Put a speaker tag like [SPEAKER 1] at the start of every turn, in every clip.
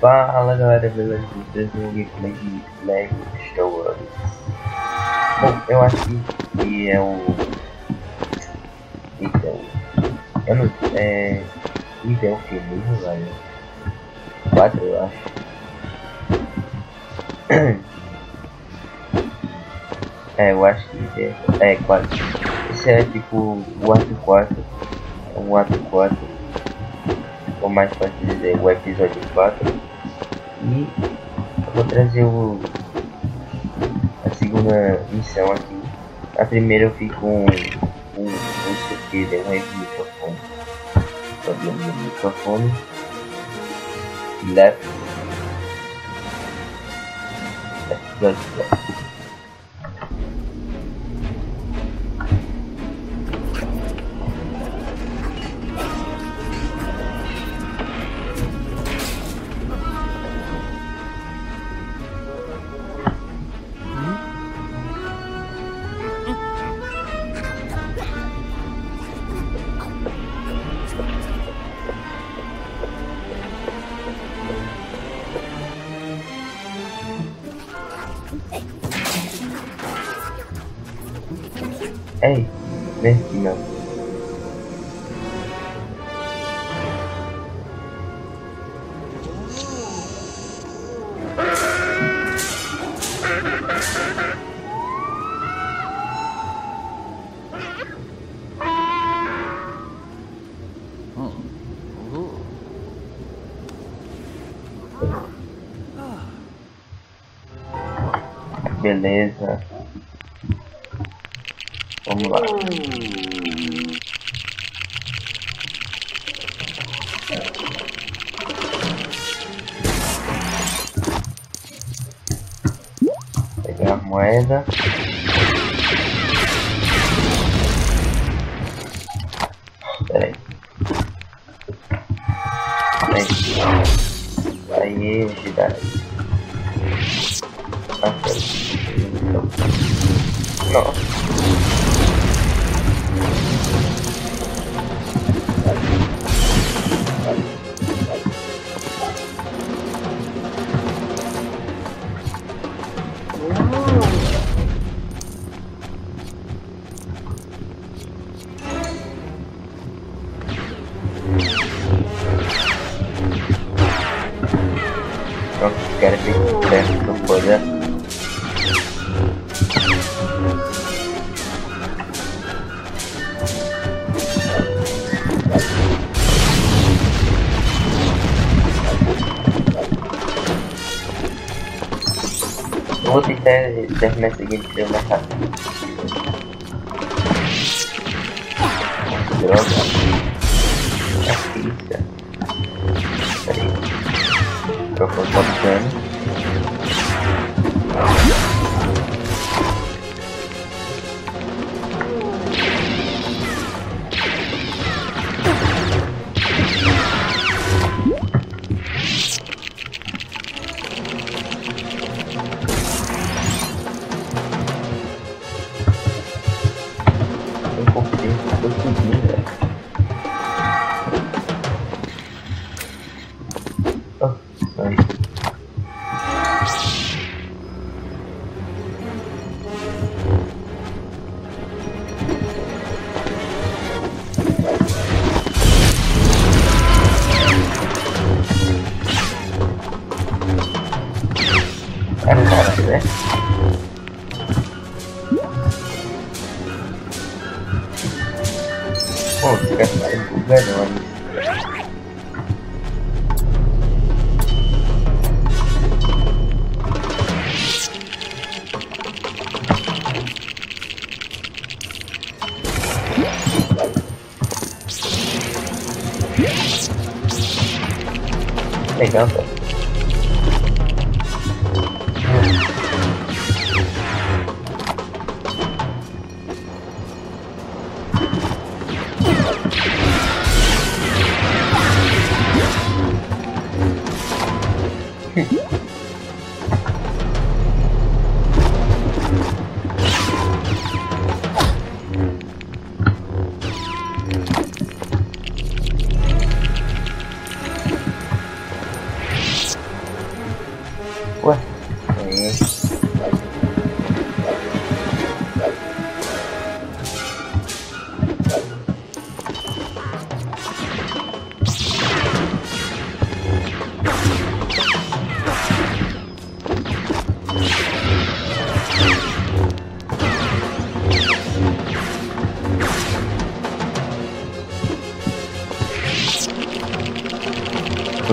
[SPEAKER 1] Fala galera, beleza? Vocês como é que Lego Star Wars. Bom, eu acho que é o. Então. Eu não. É. Isso é o que mesmo, velho? 4 eu acho. É, eu acho que é. É, 4. Esse é tipo o ato 4. O ato 4. Ou mais pode dizer, o episódio 4 e vou trazer o, a segunda missão aqui. A primeira eu fico com um, um certeza, um erro de microfone. Problema do microfone. Left. Left, left, left. Ei, vem aqui. Beleza. Vamos lá. Pegar a moeda. Peraí. Aí, girar. Vou tentar terminar esse gameplay o mais rápido. Droga. Assista. Peraí. Tocando. Um tempo, tô subindo, 行。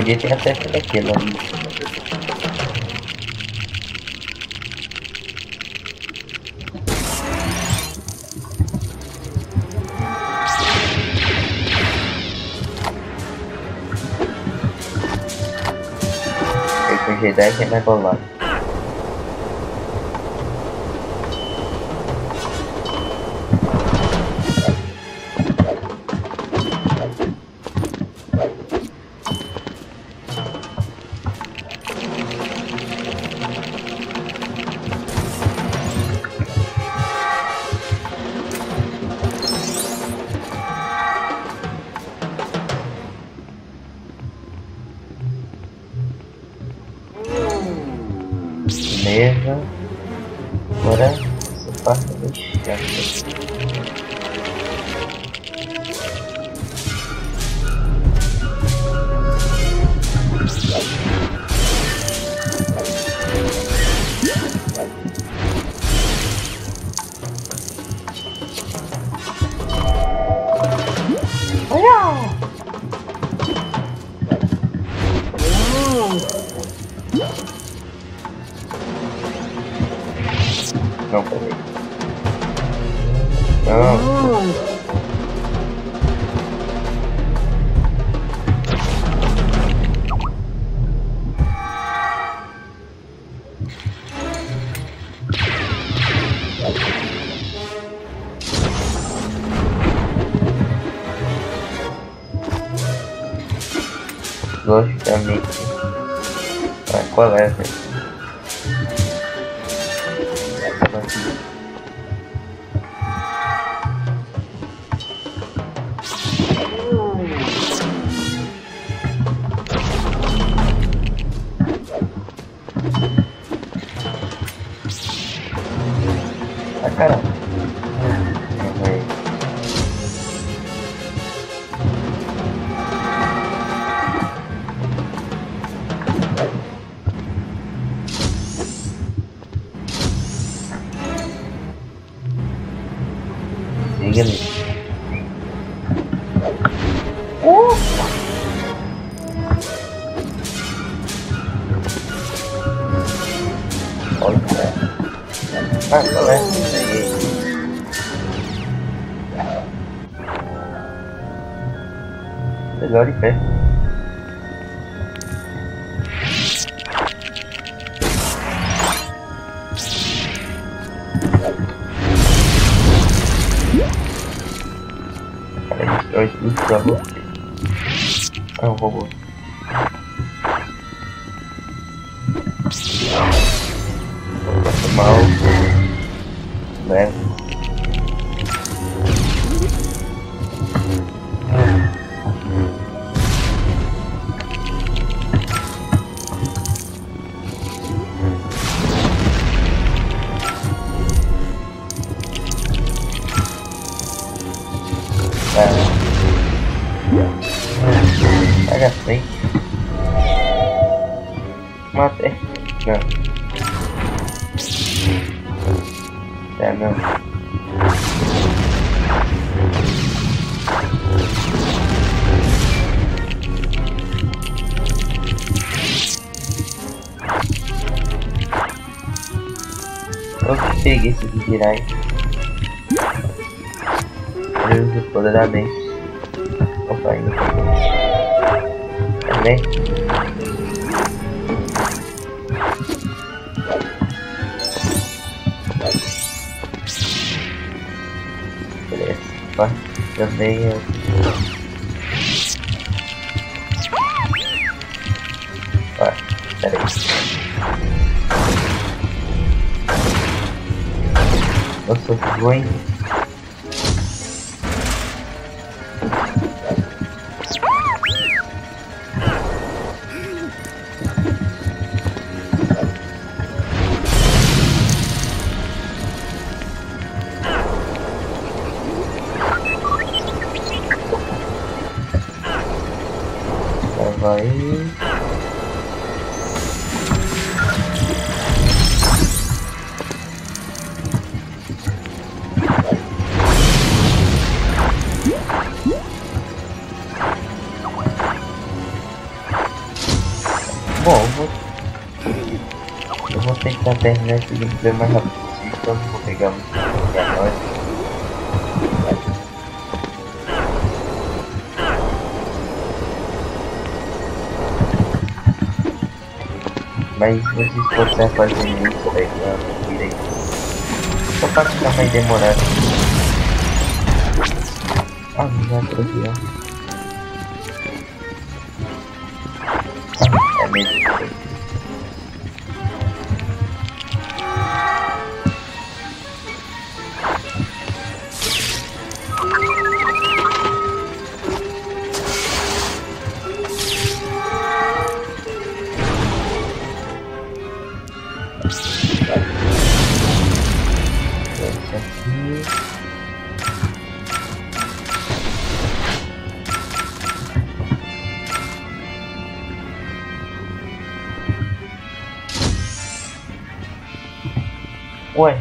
[SPEAKER 1] Podia ter acertado aquilo ali. G10 é mais bolado. Mesa. Agora essa parte do chão. Não, peraí. Ah, qual é? Melhor em pé. Tudo pra você. Ah, um robô. Eu uso poderosamente. Opa, ainda Também. Beleza. Opa, também eu. Vai, peraí. Nossa, ruim. Terminar esse gameplay o mais rápido possível, então vou pegar um pra nós. Mas se vocês forçar fazer isso, pegando direito, só para ficar mais demorado. Ah, já trouxe, ó. Ah, é mesmo. Ué.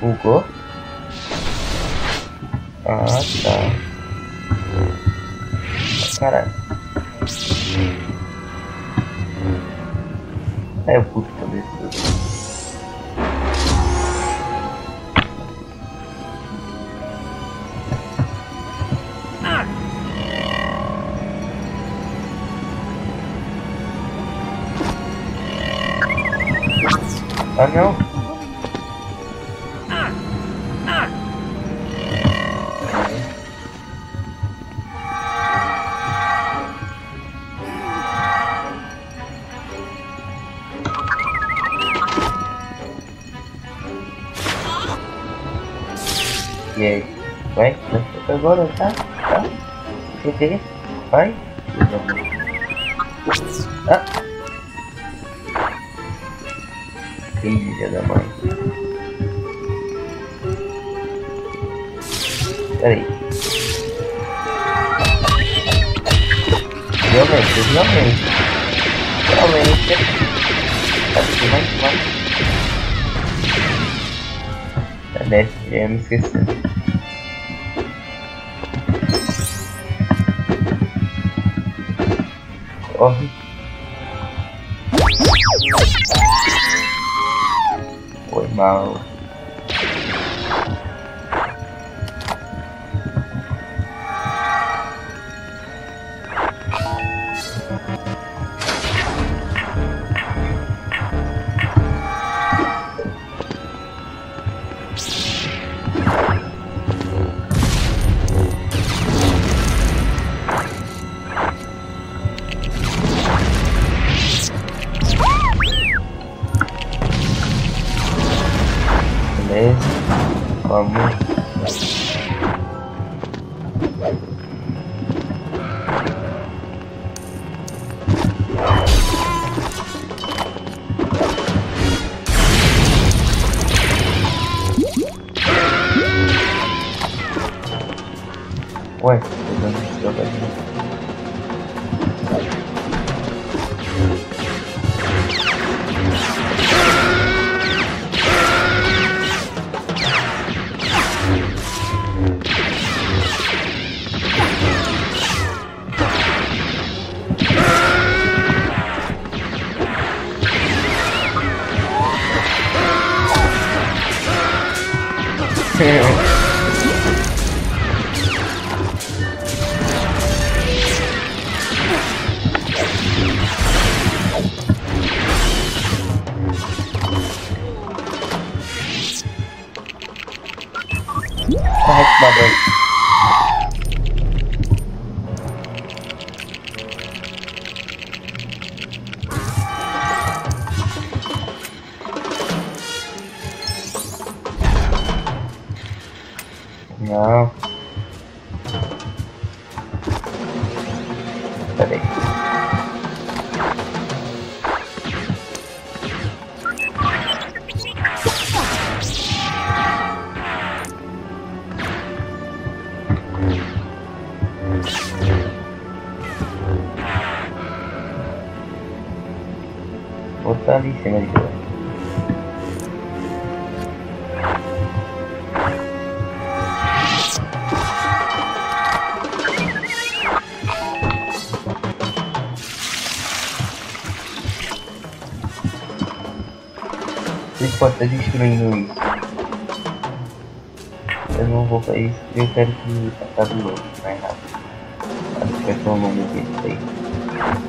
[SPEAKER 1] Bugou? Ah, tá. Caralho. É o puto também. Ah não! E aí? Vai? Agora, tá? Tá? Peguei? Vai? Ah! Filha da mãe. Peraí. Realmente, realmente. Realmente. Aqui, vai, vai. Tá desce, já Neyse yerimiz kesin. Oh. Oy wow. Beleza. Vamos. down. No. Perfect. Fortalísima, dice. Pode estar destruindo isso. Eu não vou fazer isso, eu quero que acabe logo, mais rápido. Acho que vai ser um longo vídeo aí.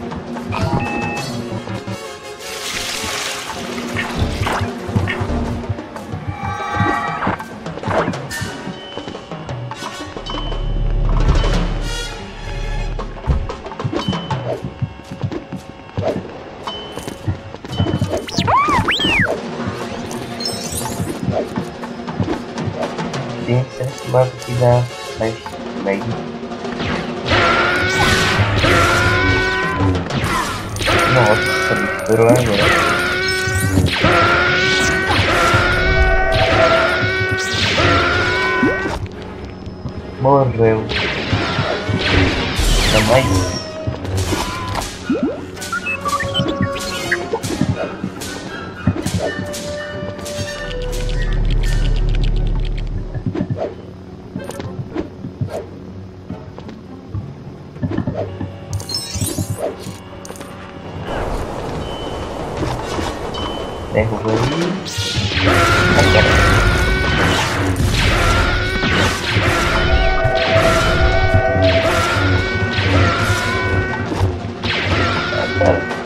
[SPEAKER 1] Lado que dá mais lag. Nossa, me estourou agora. Morreu. Dá mais. Derruba aí. Agora. Agora. Vamos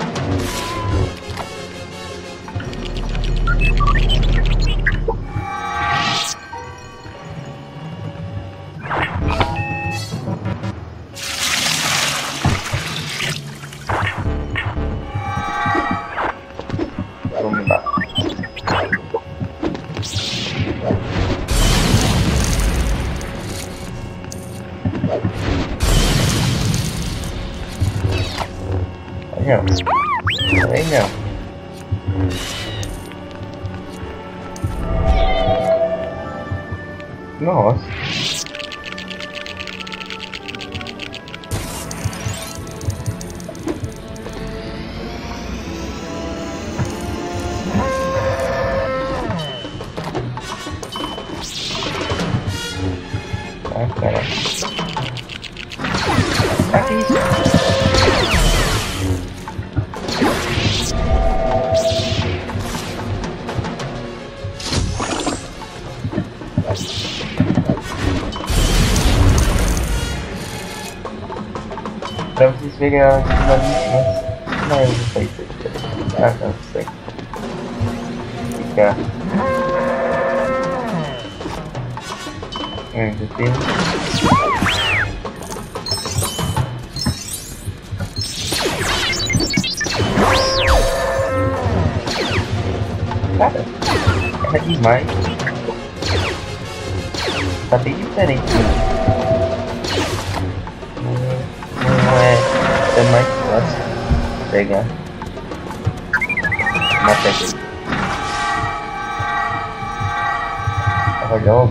[SPEAKER 1] Não. Também não. Nossa. Ah, caralho. Ah, Pra vocês verem a dinâmica. Não, eu não sei se é. Ah, não sei. Ficar. Ainda tem. Cara, é demais. Tá bem diferente. Não, não é. É mais fácil pegar. Mata aqui. Olha, ó.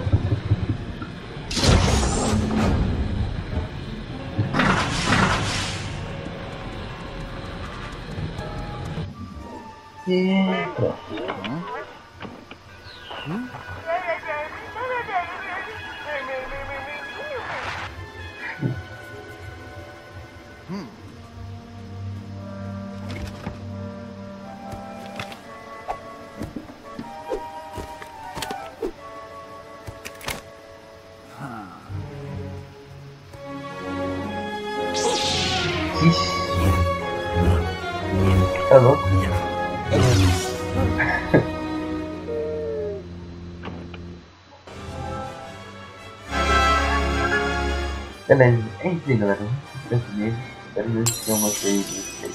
[SPEAKER 1] E pronto. Ixi. Aí galera. Esse vídeo, espero que vocês tenham gostado de vocês.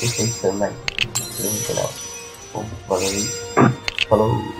[SPEAKER 1] Deixem seu like, se inscrevam no canal. Bom, valeu. Falou.